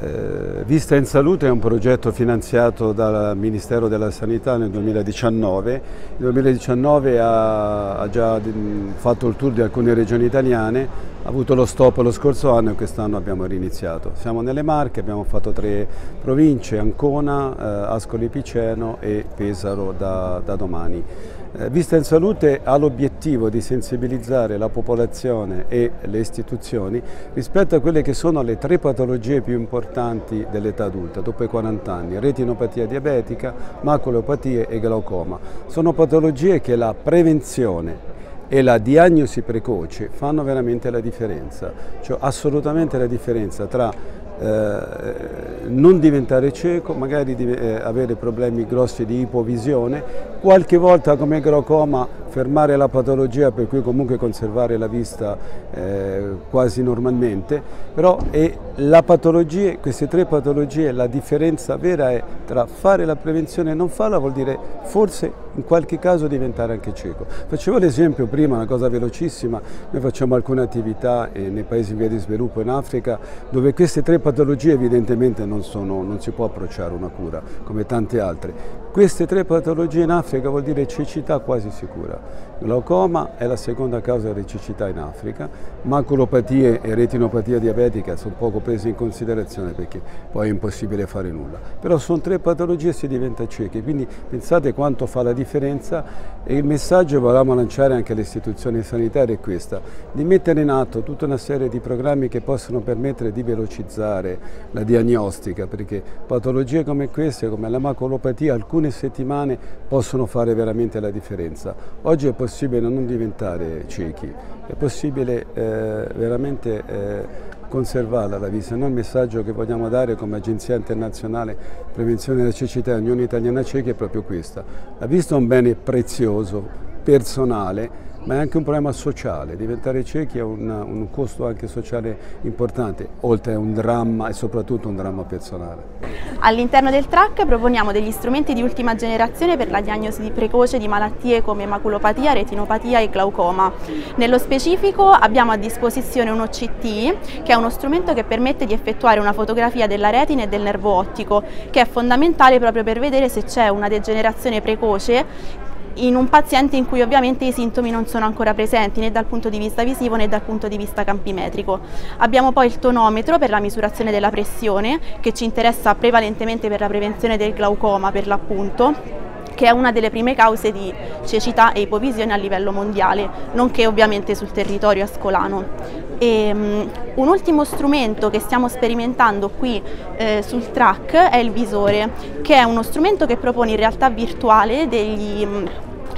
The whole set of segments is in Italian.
Eh, Vista in Salute è un progetto finanziato dal Ministero della Sanità nel 2019. Il 2019 ha, già fatto il tour di alcune regioni italiane, avuto lo stop lo scorso anno e quest'anno abbiamo riniziato. Siamo nelle Marche, abbiamo fatto tre province, Ancona, eh, Ascoli Piceno e Pesaro da, da domani. Eh, Vista in Salute ha l'obiettivo di sensibilizzare la popolazione e le istituzioni rispetto a quelle che sono le tre patologie più importanti dell'età adulta, dopo i 40 anni, retinopatia diabetica, maculopatie e glaucoma. Sono patologie che la prevenzione e la diagnosi precoce fanno veramente la differenza, cioè assolutamente la differenza tra eh, non diventare cieco, magari eh, avere problemi grossi di ipovisione, qualche volta come glaucoma fermare la patologia per cui comunque conservare la vista eh, quasi normalmente, però patologia, queste tre patologie, la differenza vera è tra fare la prevenzione e non farla vuol dire forse in qualche caso diventare anche cieco. Facevo l'esempio prima, una cosa velocissima, noi facciamo alcune attività eh, nei paesi in via di sviluppo in Africa dove queste tre patologie evidentemente non, sono, non si può approcciare una cura come tante altre. Queste tre patologie in Africa vuol dire cecità quasi sicura. Glaucoma è la seconda causa di cecità in Africa, maculopatie e retinopatia diabetica sono poco prese in considerazione perché poi è impossibile fare nulla. Però sono tre patologie e si diventa ciechi, quindi pensate quanto fa la differenza e il messaggio che volevamo lanciare anche alle istituzioni sanitarie è questo, di mettere in atto tutta una serie di programmi che possono permettere di velocizzare la diagnostica, perché patologie come queste, come la maculopatia, alcune settimane possono fare veramente la differenza. Oggi è possibile non diventare ciechi, è possibile eh, veramente eh, conservarla la vista. Noi il messaggio che vogliamo dare come Agenzia Internazionale Prevenzione della Cecità Unione Italiana Ciechi è proprio questa. La vista è un bene prezioso, personale, ma è anche un problema sociale. Diventare ciechi ha un, un, costo anche sociale importante, oltre a un dramma e soprattutto un dramma personale. All'interno del TRAC proponiamo degli strumenti di ultima generazione per la diagnosi precoce di malattie come maculopatia, retinopatia e glaucoma. Nello specifico abbiamo a disposizione un OCT, che è uno strumento che permette di effettuare una fotografia della retina e del nervo ottico, che è fondamentale proprio per vedere se c'è una degenerazione precoce in un paziente in cui ovviamente i sintomi non sono ancora presenti né dal punto di vista visivo né dal punto di vista campimetrico. Abbiamo poi il tonometro per la misurazione della pressione che ci interessa prevalentemente per la prevenzione del glaucoma per l'appunto che è una delle prime cause di cecità e ipovisione a livello mondiale, nonché ovviamente sul territorio ascolano. E, um, un ultimo strumento che stiamo sperimentando qui eh, sul track è il visore, che è uno strumento che propone in realtà virtuale degli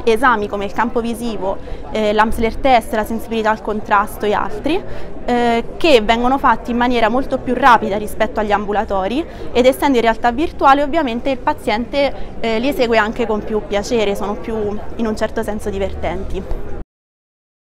esami come il campo visivo, eh, l'Amsler test, la sensibilità al contrasto e altri, eh, che vengono fatti in maniera molto più rapida rispetto agli ambulatori ed essendo in realtà virtuale ovviamente il paziente eh, li esegue anche con più piacere, sono più in un certo senso divertenti.